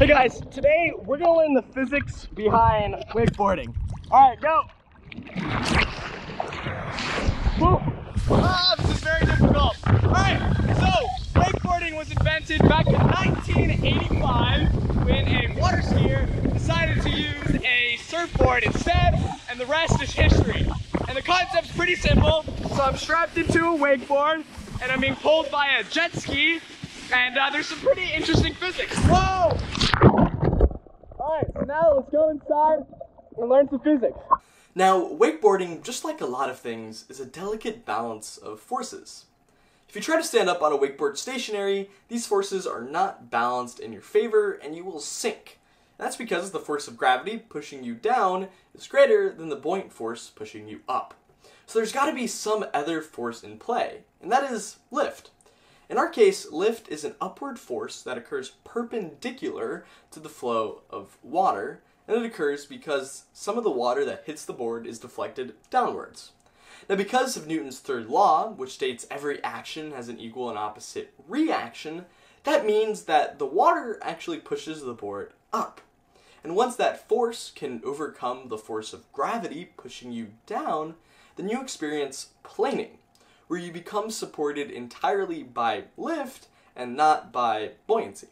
Hey guys, today we're gonna learn the physics behind wakeboarding. All right, go. Woo. Ah, this is very difficult. All right, so wakeboarding was invented back in 1985 when a water skier decided to use a surfboard instead, and the rest is history. And the concept's pretty simple. So I'm strapped into a wakeboard, and I'm being pulled by a jet ski, and uh, there's some pretty interesting physics. Whoa! Alright, so now let's go inside and learn some physics. Now, wakeboarding, just like a lot of things, is a delicate balance of forces. If you try to stand up on a wakeboard stationary, these forces are not balanced in your favor and you will sink. That's because the force of gravity pushing you down is greater than the buoyant force pushing you up. So there's got to be some other force in play, and that is lift. In our case, lift is an upward force that occurs perpendicular to the flow of water, and it occurs because some of the water that hits the board is deflected downwards. Now, because of Newton's third law, which states every action has an equal and opposite reaction, that means that the water actually pushes the board up. And once that force can overcome the force of gravity pushing you down, then you experience planing, where you become supported entirely by lift and not by buoyancy.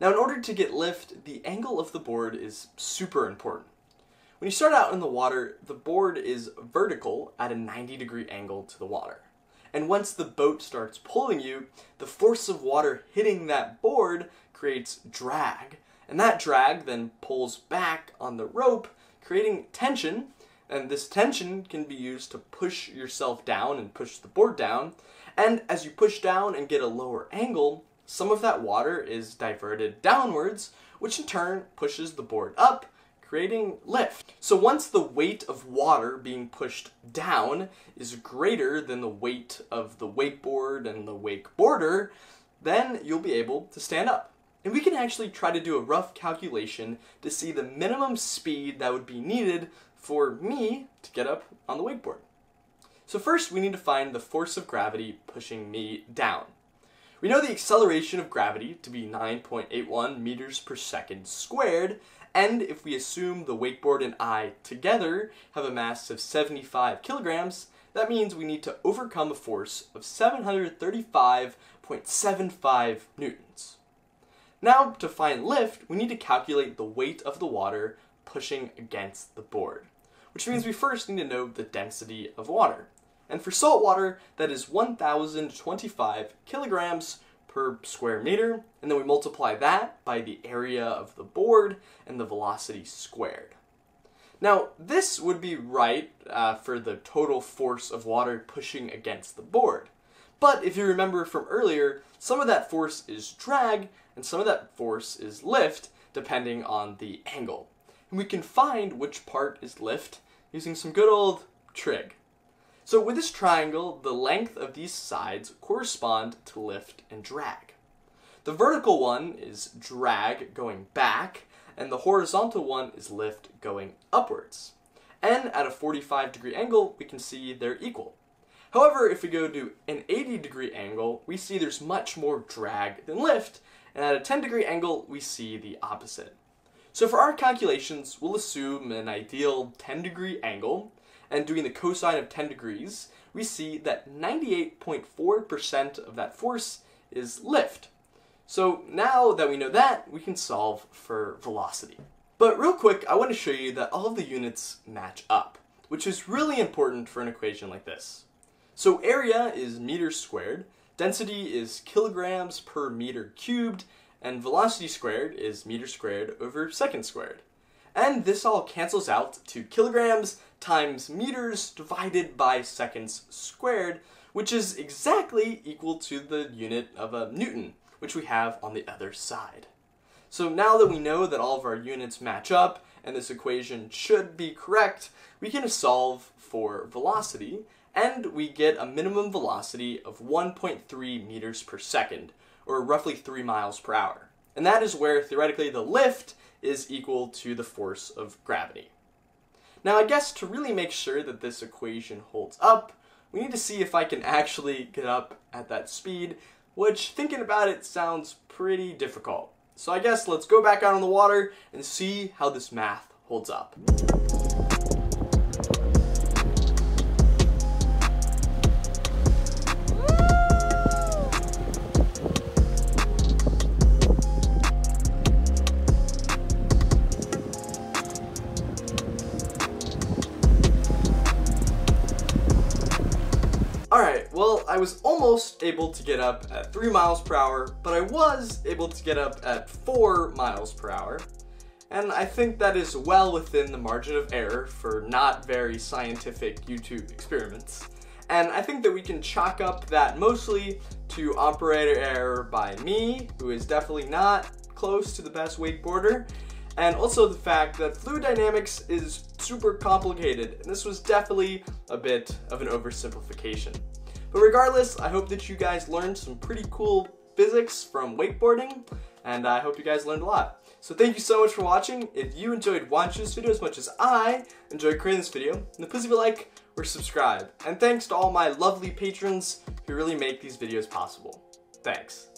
Now, in order to get lift, the angle of the board is super important. When you start out in the water, the board is vertical at a 90 degree angle to the water. And once the boat starts pulling you, the force of water hitting that board creates drag. And that drag then pulls back on the rope, creating tension. And this tension can be used to push yourself down and push the board down. And as you push down and get a lower angle, some of that water is diverted downwards, which in turn pushes the board up, creating lift. So once the weight of water being pushed down is greater than the weight of the wakeboard and the wakeboarder, then you'll be able to stand up. And we can actually try to do a rough calculation to see the minimum speed that would be needed for me to get up on the wakeboard. So first we need to find the force of gravity pushing me down. We know the acceleration of gravity to be 9.81 meters per second squared, and if we assume the wakeboard and I together have a mass of 75 kilograms, that means we need to overcome a force of 735.75 newtons. Now, to find lift, we need to calculate the weight of the water pushing against the board, which means we first need to know the density of water. And for salt water, that is 1,025 kilograms per square meter, and then we multiply that by the area of the board and the velocity squared. Now, this would be right uh, for the total force of water pushing against the board. But if you remember from earlier, some of that force is drag and some of that force is lift, depending on the angle. And we can find which part is lift using some good old trig. So with this triangle, the length of these sides correspond to lift and drag. The vertical one is drag going back, and the horizontal one is lift going upwards. And at a 45 degree angle, we can see they're equal. However, if we go to an 80 degree angle, we see there's much more drag than lift, and at a 10 degree angle, we see the opposite. So for our calculations, we'll assume an ideal 10 degree angle, and doing the cosine of 10 degrees, we see that 98.4% of that force is lift. So now that we know that, we can solve for velocity. But real quick, I want to show you that all of the units match up, which is really important for an equation like this. So area is meters squared, density is kilograms per meter cubed, and velocity squared is meters squared over second squared. And this all cancels out to kilograms times meters divided by seconds squared, which is exactly equal to the unit of a newton, which we have on the other side. So now that we know that all of our units match up and this equation should be correct, we can solve for velocity and we get a minimum velocity of 1.3 meters per second, or roughly 3 miles per hour. And that is where theoretically the lift is equal to the force of gravity. Now I guess to really make sure that this equation holds up, we need to see if I can actually get up at that speed, which thinking about it sounds pretty difficult. So I guess let's go back out on the water and see how this math holds up. Well, I was almost able to get up at 3 miles per hour, but I was able to get up at 4 miles per hour. And I think that is well within the margin of error for not very scientific YouTube experiments. And I think that we can chalk up that mostly to operator error by me, who is definitely not close to the best wakeboarder, and also the fact that fluid dynamics is super complicated, and this was definitely a bit of an oversimplification. But regardless, I hope that you guys learned some pretty cool physics from wakeboarding, and I hope you guys learned a lot. So thank you so much for watching. If you enjoyed watching this video as much as I enjoyed creating this video, then please leave a like or subscribe. And thanks to all my lovely patrons who really make these videos possible. Thanks.